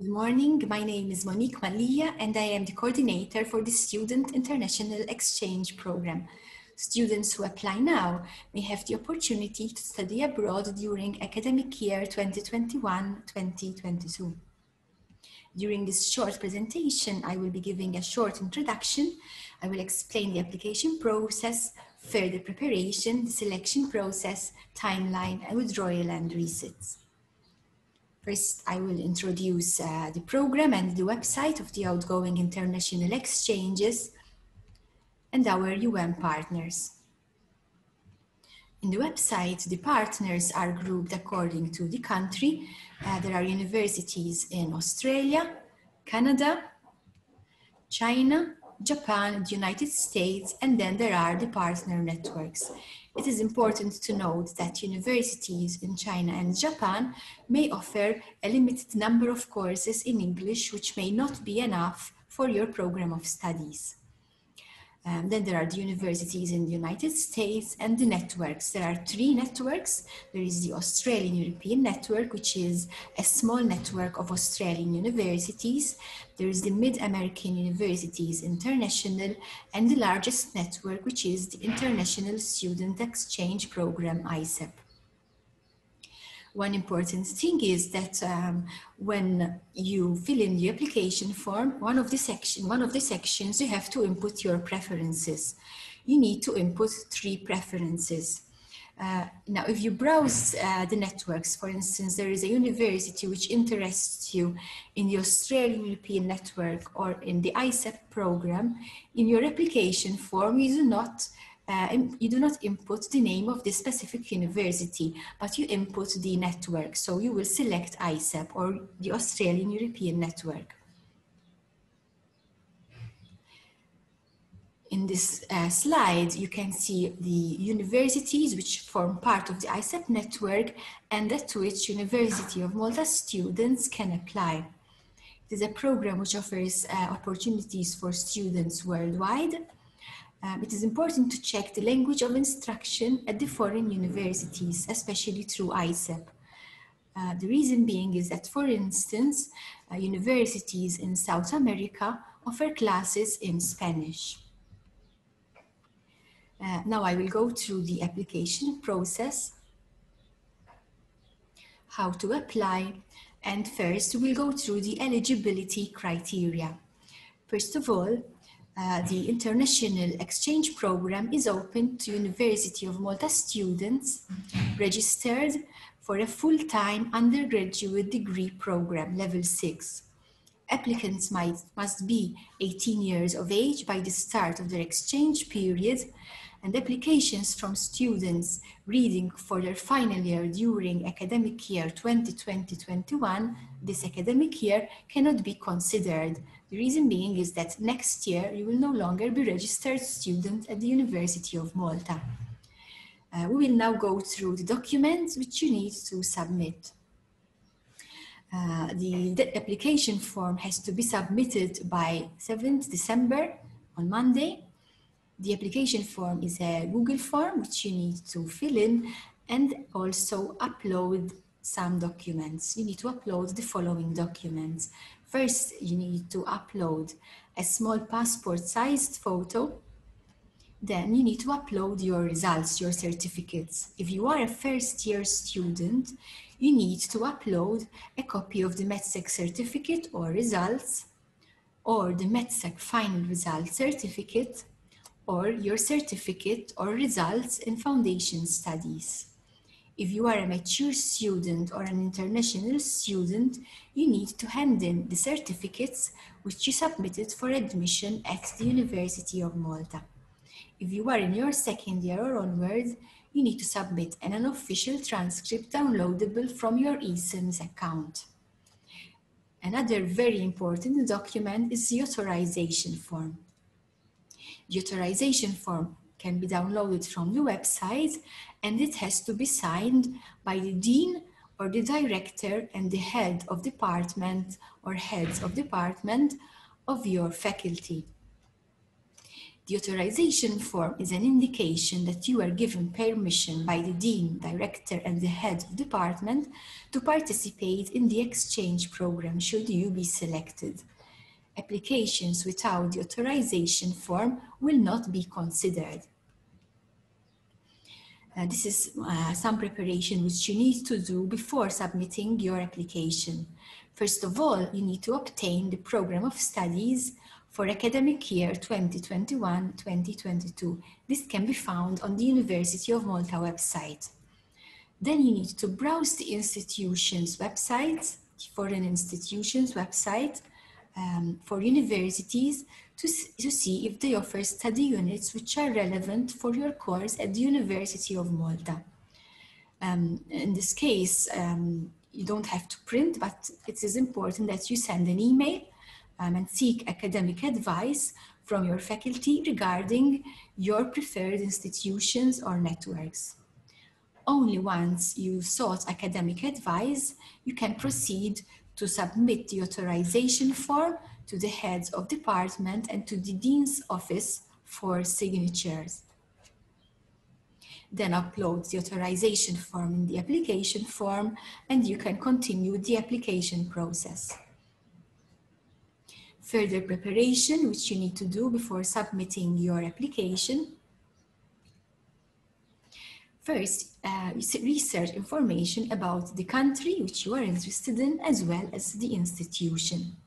Good morning. My name is Monique Mallia and I am the coordinator for the Student International Exchange Program. Students who apply now may have the opportunity to study abroad during academic year 2021-2022. During this short presentation, I will be giving a short introduction. I will explain the application process, further preparation, the selection process, timeline, and withdrawal and resits. First, I will introduce uh, the program and the website of the outgoing international exchanges and our UN partners. In the website, the partners are grouped according to the country. Uh, there are universities in Australia, Canada, China, Japan, the United States, and then there are the partner networks. It is important to note that universities in China and Japan may offer a limited number of courses in English, which may not be enough for your program of studies. Um, then there are the universities in the United States and the networks. There are three networks. There is the Australian European Network, which is a small network of Australian universities. There is the Mid-American Universities International and the largest network, which is the International Student Exchange Program, ISEP one important thing is that um, when you fill in the application form, one of the section, one of the sections, you have to input your preferences. You need to input three preferences. Uh, now, if you browse uh, the networks, for instance, there is a university which interests you in the Australian European Network or in the ISEP program, in your application form, you do not uh, you do not input the name of the specific university, but you input the network. So you will select ISEP or the Australian European Network. In this uh, slide, you can see the universities which form part of the ISEP network and at which University of Malta students can apply. It is a program which offers uh, opportunities for students worldwide um, it is important to check the language of instruction at the foreign universities, especially through ISEP. Uh, the reason being is that, for instance, uh, universities in South America offer classes in Spanish. Uh, now I will go through the application process, how to apply, and first we'll go through the eligibility criteria. First of all, uh, the international exchange program is open to University of Malta students registered for a full-time undergraduate degree program, level six. Applicants might, must be 18 years of age by the start of their exchange period and applications from students reading for their final year during academic year 2020-21, this academic year cannot be considered the reason being is that next year you will no longer be registered student at the University of Malta. Uh, we will now go through the documents which you need to submit. Uh, the, the, application form has to be submitted by 7th December on Monday. The application form is a Google form which you need to fill in and also upload some documents. You need to upload the following documents. First, you need to upload a small passport sized photo. Then you need to upload your results, your certificates. If you are a first year student, you need to upload a copy of the MATSEC certificate or results, or the MATSEC final result certificate, or your certificate or results in foundation studies. If you are a mature student or an international student, you need to hand in the certificates which you submitted for admission at the University of Malta. If you are in your second year or onwards, you need to submit an unofficial transcript downloadable from your eSIMS account. Another very important document is the authorization form. The authorization form can be downloaded from the website and it has to be signed by the dean or the director and the head of department or heads of department of your faculty. The authorization form is an indication that you are given permission by the dean, director, and the head of department to participate in the exchange program should you be selected. Applications without the authorization form will not be considered. Uh, this is uh, some preparation which you need to do before submitting your application. First of all, you need to obtain the program of studies for academic year 2021-2022. This can be found on the University of Malta website. Then you need to browse the institution's website, foreign institutions website, um, for universities to, to see if they offer study units which are relevant for your course at the University of Malta. Um, in this case, um, you don't have to print, but it is important that you send an email um, and seek academic advice from your faculty regarding your preferred institutions or networks. Only once you sought academic advice, you can proceed to submit the authorization form to the heads of department and to the dean's office for signatures. Then upload the authorization form in the application form and you can continue the application process further preparation which you need to do before submitting your application. First, uh, research information about the country which you are interested in as well as the institution.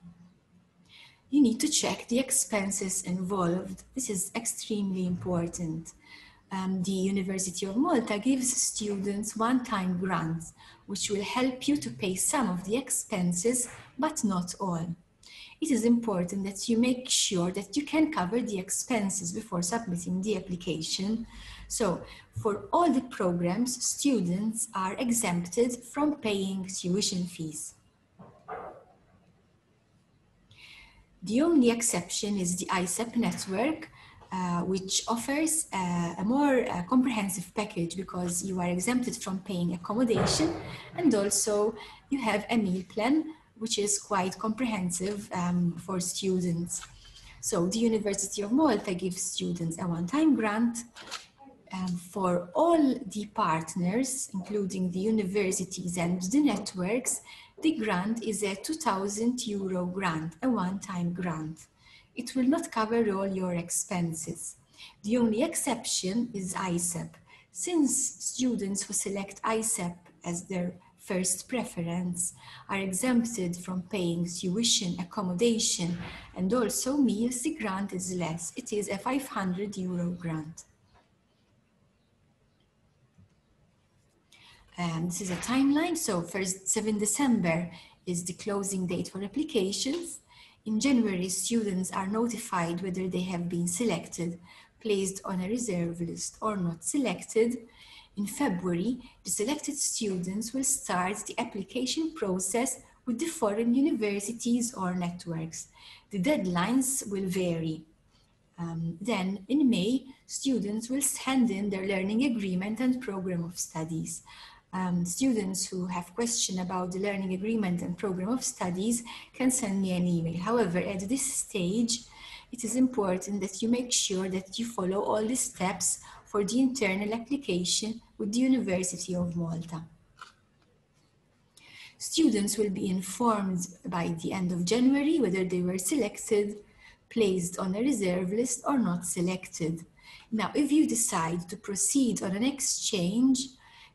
You need to check the expenses involved. This is extremely important. Um, the University of Malta gives students one-time grants, which will help you to pay some of the expenses, but not all it is important that you make sure that you can cover the expenses before submitting the application. So for all the programs, students are exempted from paying tuition fees. The only exception is the ISEP network, uh, which offers uh, a more uh, comprehensive package because you are exempted from paying accommodation and also you have a meal plan which is quite comprehensive um, for students. So the University of Malta gives students a one-time grant um, for all the partners, including the universities and the networks, the grant is a 2000 euro grant, a one-time grant. It will not cover all your expenses. The only exception is ISEP. Since students who select ISEP as their first preference are exempted from paying tuition, accommodation, and also meals, the grant is less. It is a 500 euro grant. Um, this is a timeline. So first 7 December is the closing date for applications. In January, students are notified whether they have been selected, placed on a reserve list or not selected. In February, the selected students will start the application process with the foreign universities or networks. The deadlines will vary. Um, then in May, students will send in their learning agreement and program of studies. Um, students who have question about the learning agreement and program of studies can send me an email. However, at this stage, it is important that you make sure that you follow all the steps for the internal application with the University of Malta. Students will be informed by the end of January whether they were selected, placed on a reserve list or not selected. Now, if you decide to proceed on an exchange,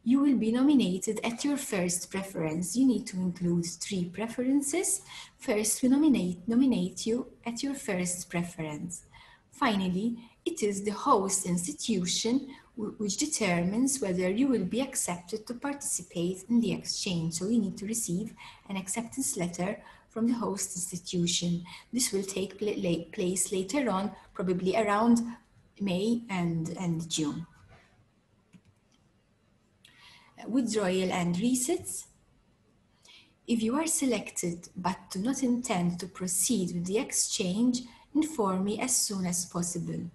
you will be nominated at your first preference. You need to include three preferences. First, we nominate, nominate you at your first preference. Finally, it is the host institution which determines whether you will be accepted to participate in the exchange. So you need to receive an acceptance letter from the host institution. This will take place later on, probably around May and, and June. Withdrawal and resits. If you are selected but do not intend to proceed with the exchange, inform me as soon as possible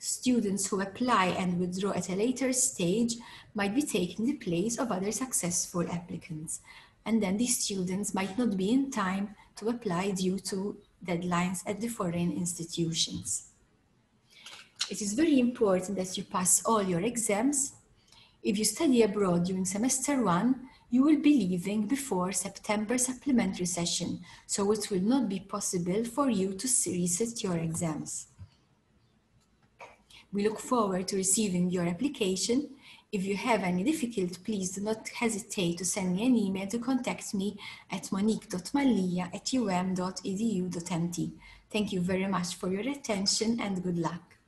students who apply and withdraw at a later stage might be taking the place of other successful applicants. And then these students might not be in time to apply due to deadlines at the foreign institutions. It is very important that you pass all your exams. If you study abroad during semester one, you will be leaving before September supplementary session, so it will not be possible for you to resit your exams. We look forward to receiving your application. If you have any difficulty, please do not hesitate to send me an email to contact me at monique.mallia at um.edu.mt. Thank you very much for your attention and good luck.